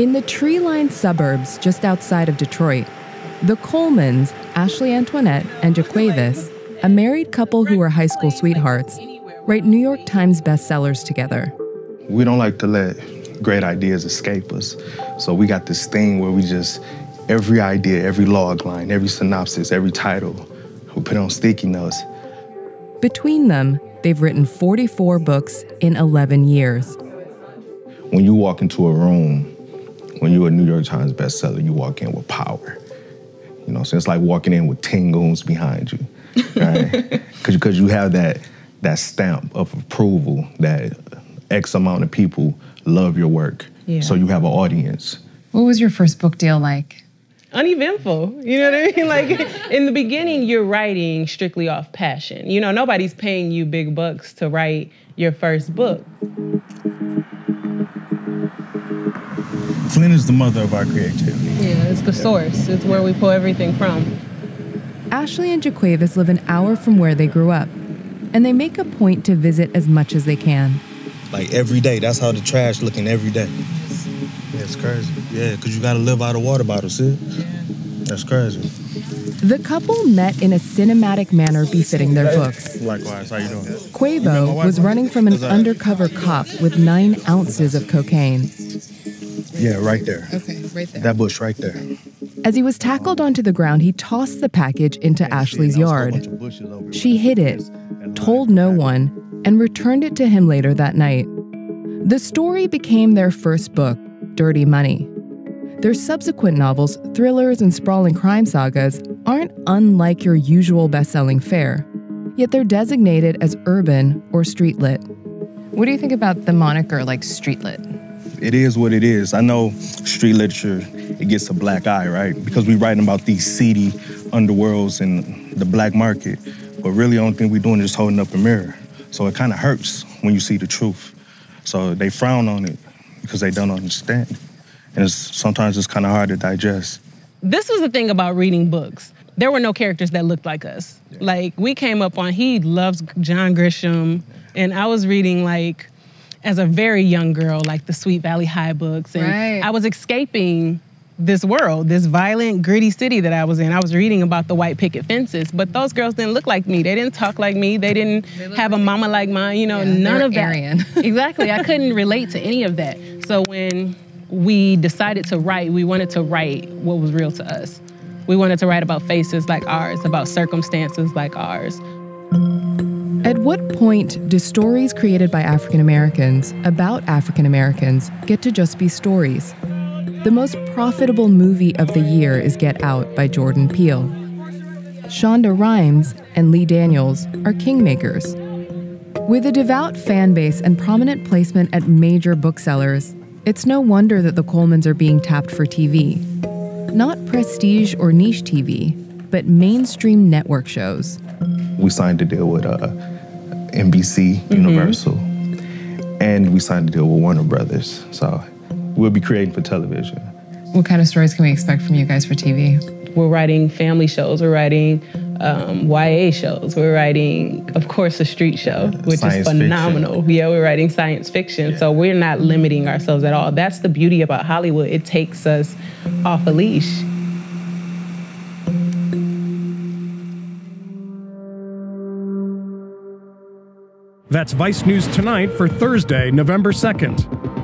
In the tree lined suburbs just outside of Detroit, the Colemans, Ashley Antoinette and Jaquavis, a married couple who are high school sweethearts, write New York Times bestsellers together. We don't like to let great ideas escape us. So we got this thing where we just, every idea, every log line, every synopsis, every title, we put on sticky notes. Between them, they've written 44 books in 11 years. When you walk into a room, when you're a New York Times bestseller, you walk in with power. You know, so it's like walking in with 10 goons behind you, right? Because you have that, that stamp of approval that X amount of people love your work. Yeah. So you have an audience. What was your first book deal like? uneventful. You know what I mean? Like in the beginning, you're writing strictly off passion. You know, nobody's paying you big bucks to write your first book. Flint is the mother of our creativity. Yeah, it's the source. It's where we pull everything from. Ashley and Jaquavis live an hour from where they grew up, and they make a point to visit as much as they can. Like every day, that's how the trash looking every day. Yeah, it's crazy. Yeah, because you got to live out of water bottles, see? That's crazy. The couple met in a cinematic manner befitting their books. Likewise, how you doing? Quavo was running from an undercover cop with nine ounces of cocaine. Yeah, right there. Okay, right there. That bush right there. As he was tackled onto the ground, he tossed the package into Ashley's yard. She hid it, told no one, and returned it to him later that night. The story became their first book, Dirty Money. Their subsequent novels, thrillers, and sprawling crime sagas aren't unlike your usual best-selling fare, yet they're designated as urban or street lit. What do you think about the moniker like street lit? It is what it is. I know street literature, it gets a black eye, right? Because we writing about these seedy underworlds and the black market. But really, the only thing we're doing is holding up a mirror. So it kind of hurts when you see the truth. So they frown on it because they don't understand. And it's, sometimes it's kind of hard to digest. This was the thing about reading books. There were no characters that looked like us. Like we came up on he loves John Grisham, and I was reading like as a very young girl, like the Sweet Valley High books, and Right. I was escaping this world, this violent, gritty city that I was in. I was reading about the white picket fences, but those girls didn't look like me. They didn't talk like me. They didn't have a mama like mine. You know, Yeah, none of that. Aryan. exactly. I couldn't relate to any of that. So when we decided to write, we wanted to write what was real to us. We wanted to write about faces like ours, about circumstances like ours. At what point do stories created by African Americans about African Americans get to just be stories? The most profitable movie of the year is Get Out by Jordan Peele. Shonda Rhimes and Lee Daniels are kingmakers. With a devout fan base and prominent placement at major booksellers, it's no wonder that the Colemans are being tapped for TV. Not prestige or niche TV, but mainstream network shows. We signed a deal with uh, NBC Universal, and we signed a deal with Warner Brothers. So we'll be creating for television. What kind of stories can we expect from you guys for TV? We're writing family shows, we're writing um, YA shows, we're writing, of course, a street show, which is phenomenal. Yeah, we're writing science fiction. So we're not limiting ourselves at all. That's the beauty about Hollywood. It takes us off a leash. That's Vice News Tonight for Thursday, November 2nd.